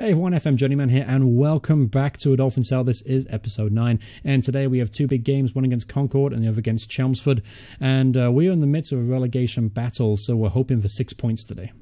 Hey everyone, FM Journeyman here, and welcome back to A Dolphin's Tale. This is episode 9, and today we have two big games, one against Concord and the other against Chelmsford, and uh, we are in the midst of a relegation battle, so we're hoping for six points today.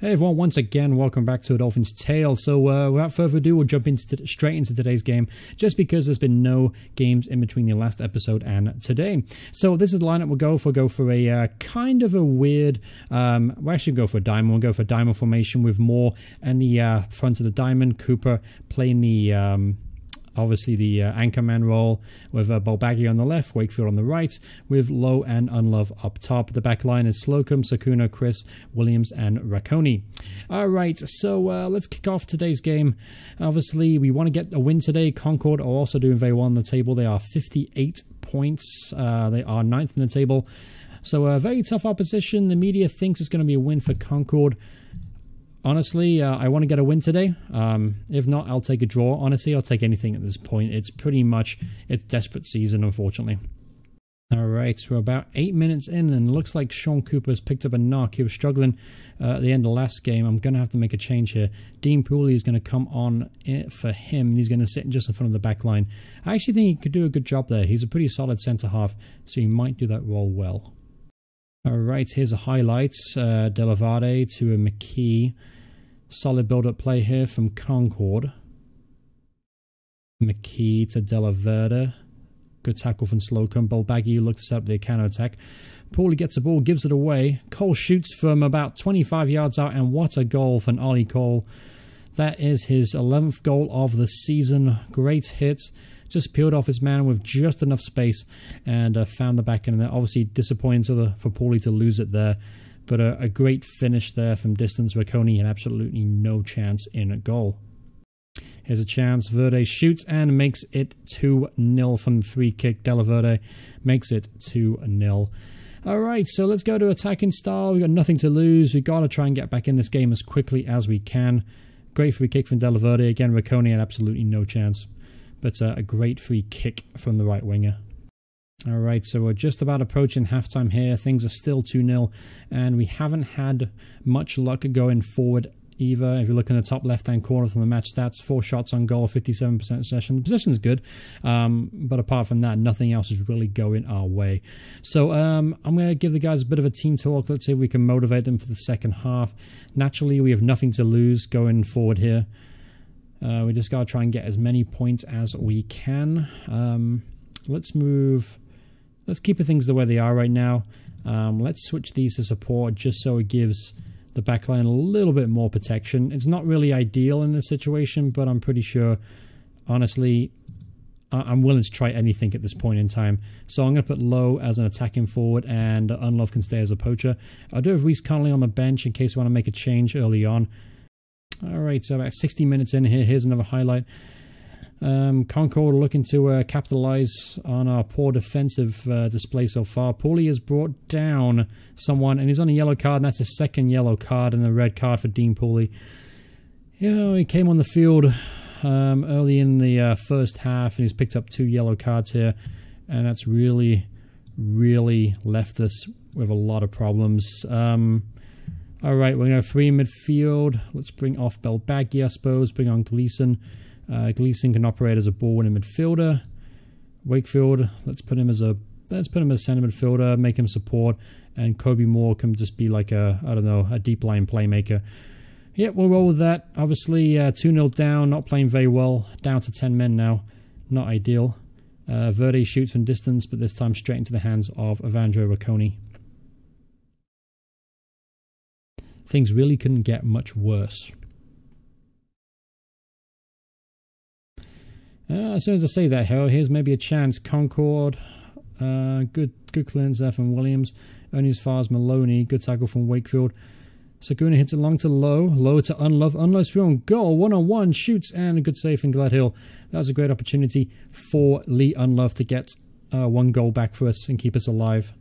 Hey everyone, once again, welcome back to a Dolphin's Tale. So, uh, without further ado, we'll jump into straight into today's game, just because there's been no games in between the last episode and today. So, this is the lineup we'll go for. Go for a uh, kind of a weird. Um, we'll actually go for a diamond. We'll go for a diamond formation with Moore and the uh, front of the diamond. Cooper playing the. Um, obviously the uh, anchorman role with uh, Bolbaghi on the left, Wakefield on the right, with Lowe and Unlove up top. The back line is Slocum, Sakuna, Chris, Williams, and Racconi. All right, so uh, let's kick off today's game. Obviously, we want to get a win today. Concord are also doing very well on the table. They are 58 points. Uh, they are ninth in the table. So a very tough opposition. The media thinks it's going to be a win for Concord honestly, uh, I want to get a win today. Um, if not, I'll take a draw. Honestly, I'll take anything at this point. It's pretty much it's desperate season, unfortunately. All right, we're about eight minutes in, and looks like Sean Cooper has picked up a knock. He was struggling uh, at the end of last game. I'm going to have to make a change here. Dean Pooley is going to come on for him. And he's going to sit just in front of the back line. I actually think he could do a good job there. He's a pretty solid centre half, so he might do that role well. All right, here's a highlight. Uh, Della Verde to a McKee. Solid build-up play here from Concord. McKee to Della Verde. Good tackle from Slocum. Bolbaghi looks up the counter attack. Paulie gets the ball, gives it away. Cole shoots from about 25 yards out, and what a goal from Ollie Cole. That is his 11th goal of the season. Great hit just peeled off his man with just enough space and uh, found the back end. And obviously disappointing to the, for Paulie to lose it there. But a, a great finish there from distance. Racconi had absolutely no chance in a goal. Here's a chance. Verde shoots and makes it 2 0 from free kick. Della Verde makes it 2 0. All right, so let's go to attacking style. We've got nothing to lose. We've got to try and get back in this game as quickly as we can. Great free kick from Della Verde. Again, Racconi had absolutely no chance but a great free kick from the right winger. All right, so we're just about approaching halftime here. Things are still 2 0, and we haven't had much luck going forward either. If you look in the top left hand corner from the match stats, four shots on goal, 57% possession. The is good, um, but apart from that, nothing else is really going our way. So um, I'm going to give the guys a bit of a team talk. Let's see if we can motivate them for the second half. Naturally, we have nothing to lose going forward here. Uh, we just got to try and get as many points as we can. Um, let's move. Let's keep things the way they are right now. Um, let's switch these to support just so it gives the backline a little bit more protection. It's not really ideal in this situation, but I'm pretty sure, honestly, I'm willing to try anything at this point in time. So I'm going to put Lowe as an attacking forward and Unlove can stay as a poacher. I do have Reese Connolly on the bench in case I want to make a change early on. All right, so about 60 minutes in here, here's another highlight. Um, Concord looking to uh, capitalize on our poor defensive uh, display so far. Paulie has brought down someone, and he's on a yellow card, and that's a second yellow card and a red card for Dean Paulie. Yeah, he came on the field um, early in the uh, first half, and he's picked up two yellow cards here, and that's really, really left us with a lot of problems. Um, all right, we're going to have three midfield. Let's bring off Bolbaghi, I suppose. Bring on Gleason. Uh, Gleason can operate as a ball winning midfielder. Wakefield, let's put him as a let's put him as centre midfielder, make him support, and Kobe Moore can just be like a I don't know a deep line playmaker. Yeah, we'll roll with that. Obviously, uh, two 0 down, not playing very well. Down to ten men now, not ideal. Uh, Verde shoots from distance, but this time straight into the hands of Evandro Racconi. Things really couldn't get much worse. Uh, as soon as I say that, hell, here's maybe a chance. Concord, uh, good good there from Williams. Only as far as Maloney, good tackle from Wakefield. Sakuna hits it long to Lowe, Lowe to Unlove. Unlove's through on goal, one on one, shoots, and a good save from Gladhill. That was a great opportunity for Lee Unlove to get uh, one goal back for us and keep us alive.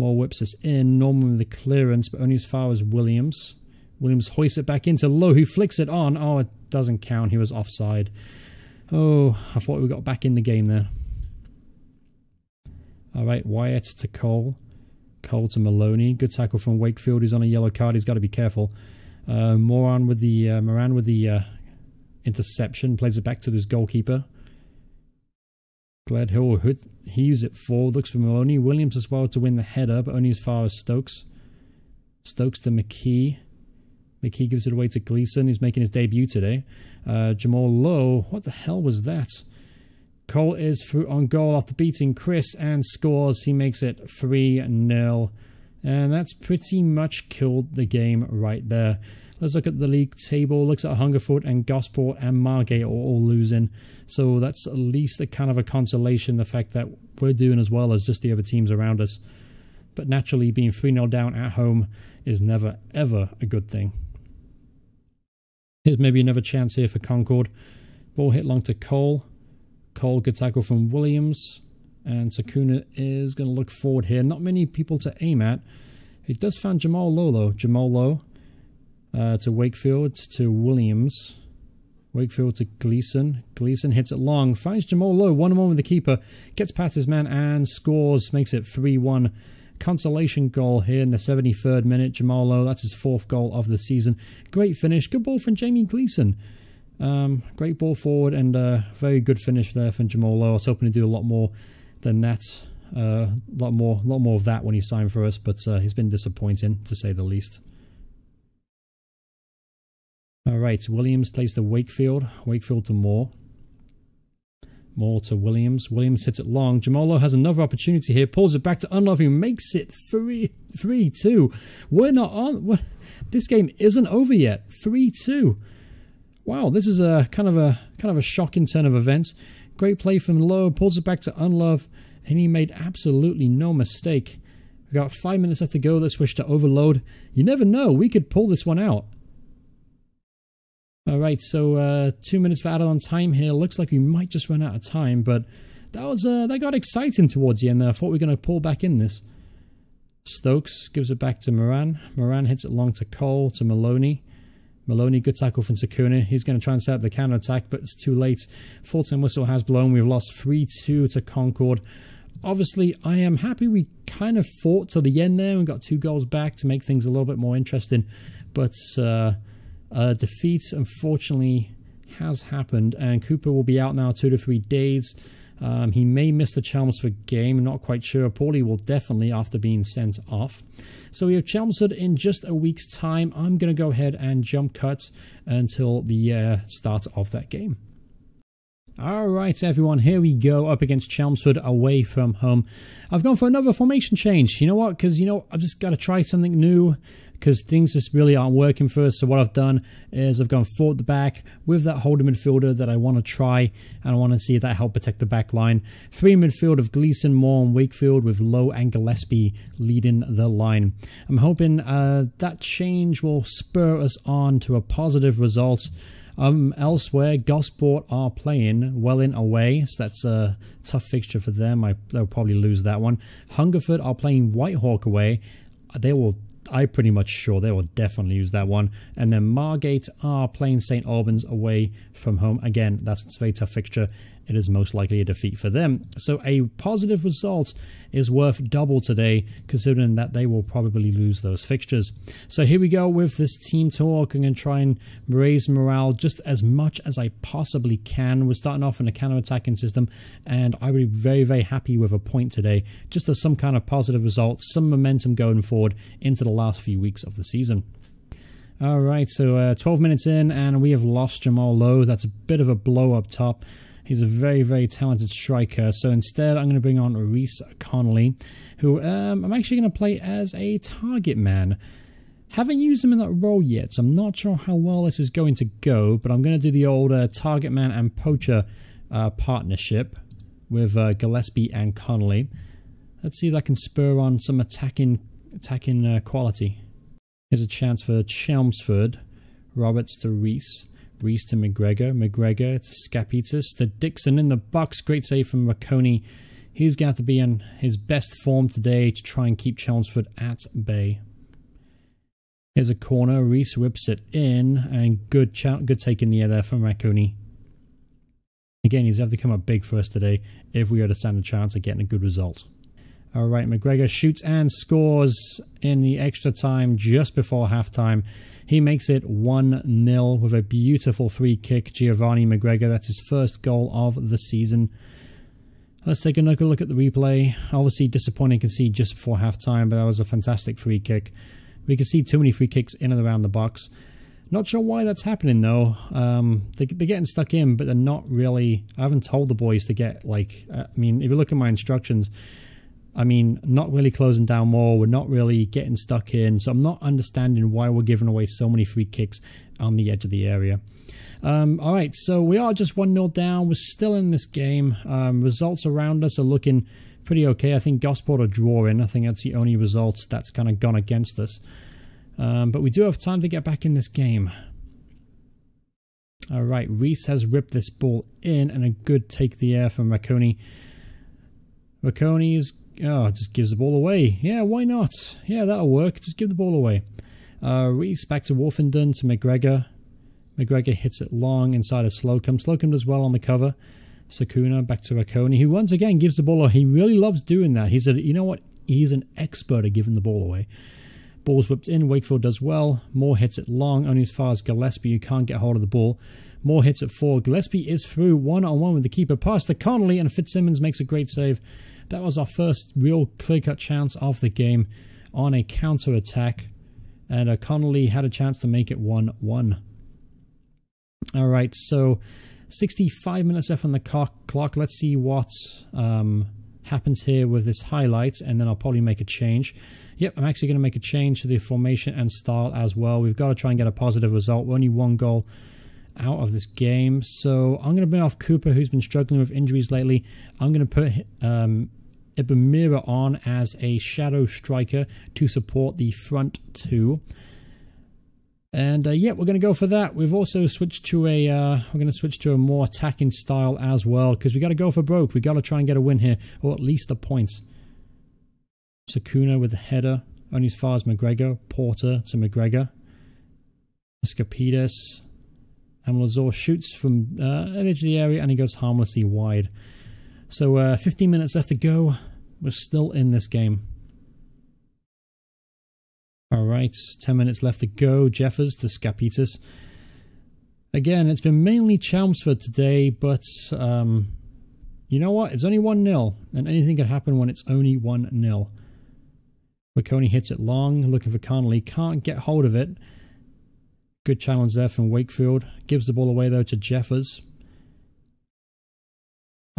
Moore whips us in. Norman with the clearance, but only as far as Williams. Williams hoists it back into Lowe, who flicks it on. Oh, it doesn't count. He was offside. Oh, I thought we got back in the game there. All right, Wyatt to Cole. Cole to Maloney. Good tackle from Wakefield. He's on a yellow card. He's got to be careful. Uh, Moran with the uh, Moran with the uh, interception. Plays it back to his goalkeeper. Glad Hill he used it forward. Looks for Maloney. Williams as well to win the header, but only as far as Stokes. Stokes to McKee. McKee gives it away to Gleeson, who's making his debut today. Uh, Jamal Lowe. What the hell was that? Cole is through on goal after beating Chris and scores. He makes it 3 0. And that's pretty much killed the game right there. Let's look at the league table. Looks at Hungerford and Gosport and Margate are all losing. So that's at least a kind of a consolation, the fact that we're doing as well as just the other teams around us. But naturally, being 3 0 down at home is never, ever a good thing. Here's maybe another chance here for Concord. Ball hit long to Cole. Cole, good tackle from Williams. And Sakuna is going to look forward here. Not many people to aim at. He does find Jamal though. Jamal Lowe uh, to Wakefield to Williams. Wakefield to Gleason. Gleason hits it long. Finds Jamal Lowe. One on one with the keeper. Gets past his man and scores. Makes it 3 1. Consolation goal here in the 73rd minute. Jamal Lowe, that's his fourth goal of the season. Great finish. Good ball from Jamie Gleason. Um, great ball forward and a very good finish there from Jamal Lowe. I was hoping to do a lot more than that. A uh, lot more, a lot more of that when he signed for us, but uh, he's been disappointing to say the least. All right, Williams plays to Wakefield. Wakefield to Moore. Moore to Williams. Williams hits it long. Jamal Lowe has another opportunity here. Pulls it back to Unlove, who makes it 3 3 2. We're not on. We're, this game isn't over yet. 3 2. Wow, this is a kind of a kind of a shocking turn of events. Great play from Lowe. Pulls it back to Unlove, and he made absolutely no mistake. We got five minutes left to go. Let's switch to overload. You never know. We could pull this one out. All right, so uh, two minutes for added on time here. Looks like we might just run out of time, but that was uh, that got exciting towards the end there. I thought we were going to pull back in this. Stokes gives it back to Moran. Moran hits it long to Cole, to Maloney. Maloney, good tackle from Sakuna. He's going to try and set up the counter attack, but it's too late. Full time whistle has blown. We've lost 3 2 to Concord. Obviously, I am happy we kind of fought to the end there and got two goals back to make things a little bit more interesting. But uh, uh, defeat, unfortunately, has happened, and Cooper will be out now two to three days. Um, he may miss the Chelmsford game, not quite sure. Paulie will definitely after being sent off. So we have Chelmsford in just a week's time. I'm going to go ahead and jump cut until the uh, start of that game. All right, everyone, here we go up against Chelmsford away from home. I've gone for another formation change. You know what? Because, you know, I've just got to try something new because things just really aren't working for us. So what I've done is I've gone forward the back with that holder midfielder that I want to try, and I want to see if that help protect the back line. Three midfield of Gleason, Moore, and Wakefield with Lowe and Gillespie leading the line. I'm hoping uh, that change will spur us on to a positive result. Um, elsewhere, Gosport are playing Welling away, so that's a tough fixture for them. I, they'll probably lose that one. Hungerford are playing Whitehawk away. They will I'm pretty much sure they will definitely use that one. And then Margate are playing St. Albans away from home. Again, that's a very tough fixture. It is most likely a defeat for them. So a positive result is worth double today, considering that they will probably lose those fixtures. So here we go with this team talk. I'm going to try and raise morale just as much as I possibly can. We're starting off in a counter-attacking system, and I would be very, very happy with a point today, just as some kind of positive result, some momentum going forward into the last few weeks of the season. All right, so uh, 12 minutes in, and we have lost Jamal Lowe. That's a bit of a blow up top. He's a very, very talented striker. So instead, I'm going to bring on Reese Connolly, who um, I'm actually going to play as a target man. Haven't used him in that role yet, so I'm not sure how well this is going to go, but I'm going to do the old uh, target man and poacher uh, partnership with uh, Gillespie and Connolly. Let's see if that can spur on some attacking attacking uh, quality. Here's a chance for Chelmsford, Roberts to Reese. Reese to McGregor, McGregor to Skapitis to Dixon in the box. Great save from Racconi. He's going to have to be in his best form today to try and keep Chelmsford at bay. Here's a corner. Reese whips it in, and good good take in the air there from Racconi. Again, he's going to have to come up big for us today if we are to stand a chance of getting a good result. All right, McGregor shoots and scores in the extra time just before halftime. He makes it 1 0 with a beautiful free kick. Giovanni McGregor, that's his first goal of the season. Let's take another look at the replay. Obviously, disappointing to see just before halftime, but that was a fantastic free kick. We can see too many free kicks in and around the box. Not sure why that's happening though. Um, they, are getting stuck in, but they're not really. I haven't told the boys to get like. Uh, I mean, if you look at my instructions, I mean, not really closing down more. We're not really getting stuck in. So I'm not understanding why we're giving away so many free kicks on the edge of the area. Um, all right, so we are just 1 0 down. We're still in this game. Um, results around us are looking pretty okay. I think Gosport are drawing. I think that's the only result that's kind of gone against us. Um, but we do have time to get back in this game. All right, Reese has ripped this ball in and a good take the air from Racconi. Racconi's, oh, just gives the ball away. Yeah, why not? Yeah, that'll work. Just give the ball away. Uh, Reese back to Wolfenden to McGregor. McGregor hits it long inside of Slocum. Slocum does well on the cover. Sakuna back to Racconi, who once again gives the ball away. He really loves doing that. He said, you know what? He's an expert at giving the ball away. Ball's whipped in. Wakefield does well. Moore hits it long, only as far as Gillespie, who can't get hold of the ball. Moore hits it four. Gillespie is through one on one with the keeper. Pass to Connolly, and Fitzsimmons makes a great save. That was our first real clear cut chance of the game on a counter attack. And uh, Connolly had a chance to make it 1 1. All right, so 65 minutes left on the clock. Let's see what um, happens here with this highlight, and then I'll probably make a change. Yep, I'm actually going to make a change to the formation and style as well. We've got to try and get a positive result. We're only one goal out of this game. So I'm going to bring off Cooper, who's been struggling with injuries lately. I'm going to put um, Ibamira on as a shadow striker to support the front two. And uh, yeah, we're going to go for that. We've also switched to a uh, we're going to switch to a more attacking style as well because we got to go for broke. We got to try and get a win here or at least a point. Sakuna with the header, only as far as McGregor. Porter to McGregor. Skapides. And Lazor shoots from uh, edge of the area and he goes harmlessly wide. So uh, 15 minutes left to go. We're still in this game. All right, 10 minutes left to go. Jeffers to Skapitis. Again, it's been mainly Chelmsford today, but um, you know what? It's only 1 0, and anything can happen when it's only 1 0. McConey hits it long, looking for Connolly. Can't get hold of it. Good challenge there from Wakefield. Gives the ball away, though, to Jeffers.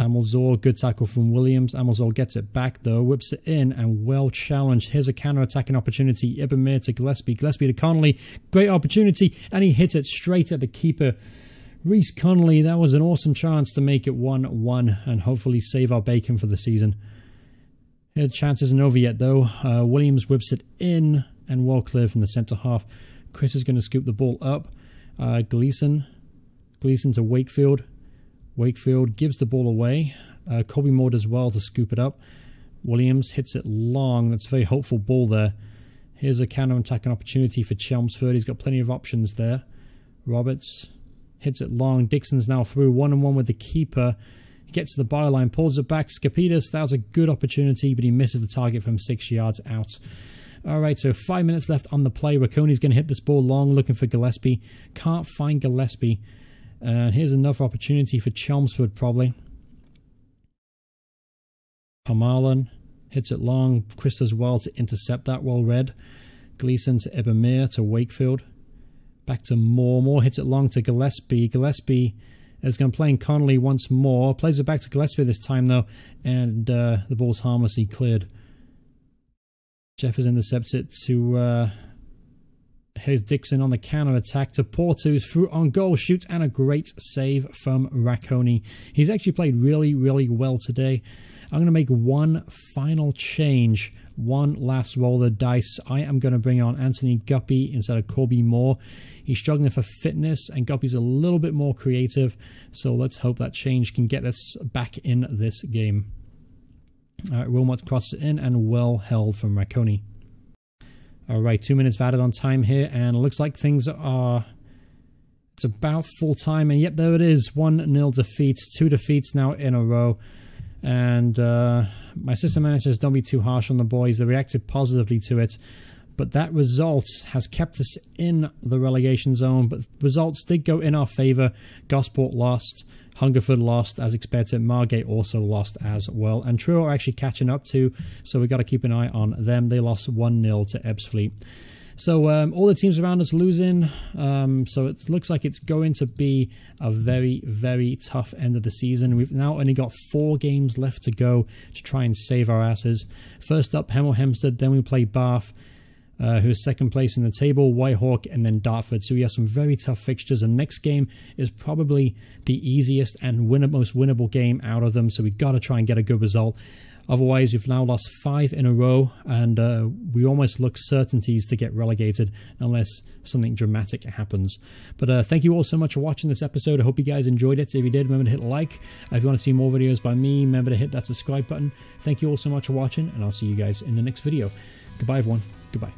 Amelzor, good tackle from Williams. Amelzor gets it back, though. Whips it in and well challenged. Here's a counter-attacking opportunity. Ibamir to Gillespie. Gillespie to Connolly. Great opportunity. And he hits it straight at the keeper. Reese Connolly, that was an awesome chance to make it 1-1 and hopefully save our bacon for the season. The chance isn't over yet, though. Uh, Williams whips it in and well clear from the centre half. Chris is going to scoop the ball up. Uh, Gleason. Gleason to Wakefield. Wakefield gives the ball away. Uh, Colby Moore does well to scoop it up. Williams hits it long. That's a very hopeful ball there. Here's a counter-attacking opportunity for Chelmsford. He's got plenty of options there. Roberts hits it long. Dixon's now through one-on-one with the keeper He gets to the byline, pulls it back. Skapidas, that was a good opportunity, but he misses the target from six yards out. All right, so five minutes left on the play. Racconi's going to hit this ball long, looking for Gillespie. Can't find Gillespie. And here's another opportunity for Chelmsford, probably. Parmalan hits it long. Chris as well to intercept that well read. Gleason to Ebamir to Wakefield. Back to Moore. Moore hits it long to Gillespie. Gillespie is going to play in Connolly once more. Plays it back to Gillespie this time, though, and uh, the ball's harmlessly cleared. Jeffers intercepts it to. Uh, here's Dixon on the counter attack to Porto through on goal, shoots, and a great save from Racconi. He's actually played really, really well today. I'm going to make one final change, one last roll of the dice. I am going to bring on Anthony Guppy instead of Corby Moore. He's struggling for fitness, and Guppy's a little bit more creative. So let's hope that change can get us back in this game. All right, Wilmot crosses in and well held from Racconi. All right, two minutes added on time here, and it looks like things are It's about full time, and yep, there it is. 1 0 defeats, two defeats now in a row. And uh, my assistant manager says, don't be too harsh on the boys. They reacted positively to it. But that result has kept us in the relegation zone. But results did go in our favour. Gosport lost. Hungerford lost as expected. Margate also lost as well. And Truro are actually catching up too. So we've got to keep an eye on them. They lost 1 0 to Ebbsfleet. So um, all the teams around us losing. Um, so it looks like it's going to be a very, very tough end of the season. We've now only got four games left to go to try and save our asses. First up, Hemel Hempstead. Then we play Bath. Uh, who is second place in the table, Whitehawk, and then Dartford. So we have some very tough fixtures. And next game is probably the easiest and win- most winnable game out of them. So we've got to try and get a good result. Otherwise, we've now lost five in a row, and uh, we almost look certainties to get relegated unless something dramatic happens. But uh, thank you all so much for watching this episode. I hope you guys enjoyed it. If you did, remember to hit like. If you want to see more videos by me, remember to hit that subscribe button. Thank you all so much for watching, and I'll see you guys in the next video. Goodbye, everyone. Goodbye.